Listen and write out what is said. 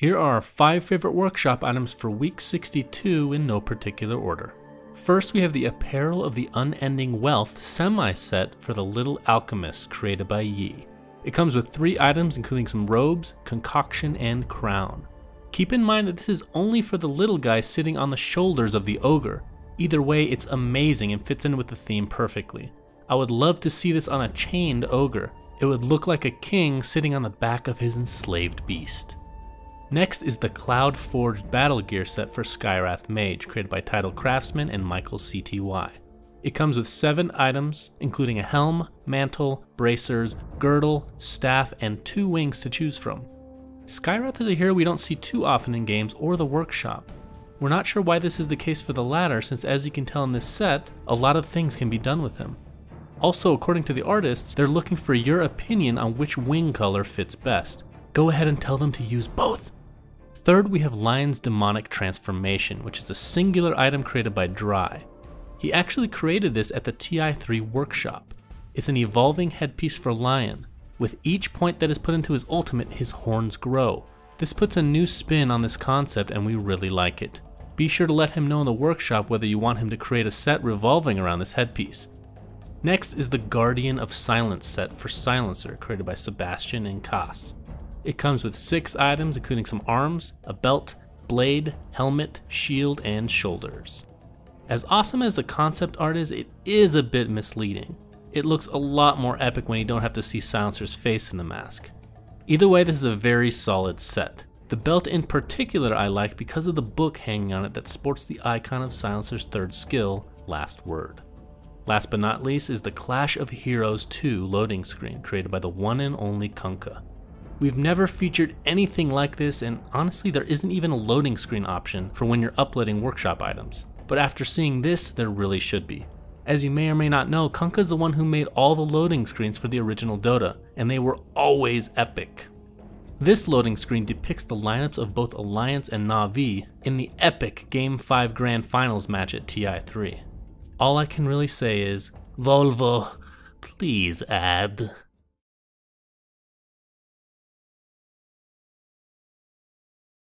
Here are our 5 favorite workshop items for week 62 in no particular order. First, we have the Apparel of the Unending Wealth semi set for the Little Alchemist created by Yi. It comes with 3 items including some robes, concoction, and crown. Keep in mind that this is only for the little guy sitting on the shoulders of the ogre. Either way, it's amazing and fits in with the theme perfectly. I would love to see this on a chained ogre. It would look like a king sitting on the back of his enslaved beast. Next is the Cloud Forged Battle Gear set for Skywrath Mage, created by Tidal Craftsman and Michael CTY. It comes with 7 items, including a helm, mantle, bracers, girdle, staff, and 2 wings to choose from. Skywrath is a hero we don't see too often in games or the workshop. We're not sure why this is the case for the latter, since as you can tell in this set, a lot of things can be done with him. Also, according to the artists, they're looking for your opinion on which wing color fits best. Go ahead and tell them to use both. Third, we have Lion's Demonic Transformation, which is a singular item created by Dry. He actually created this at the TI3 workshop. It's an evolving headpiece for Lion. With each point that is put into his ultimate, his horns grow. This puts a new spin on this concept and we really like it. Be sure to let him know in the workshop whether you want him to create a set revolving around this headpiece. Next is the Guardian of Silence set for Silencer, created by Sebastian and Kaas. It comes with six items, including some arms, a belt, blade, helmet, shield, and shoulders. As awesome as the concept art is, it is a bit misleading. It looks a lot more epic when you don't have to see Silencer's face in the mask. Either way, this is a very solid set. The belt in particular I like because of the book hanging on it that sports the icon of Silencer's third skill, Last Word. Last but not least is the Clash of Heroes 2 loading screen created by the one and only Kunkka. We've never featured anything like this, and honestly, there isn't even a loading screen option for when you're uploading workshop items. But after seeing this, there really should be. As you may or may not know, Kunkka is the one who made all the loading screens for the original Dota, and they were always epic. This loading screen depicts the lineups of both Alliance and Na'Vi in the epic Game 5 Grand Finals match at TI3. All I can really say is, Volvo, please add.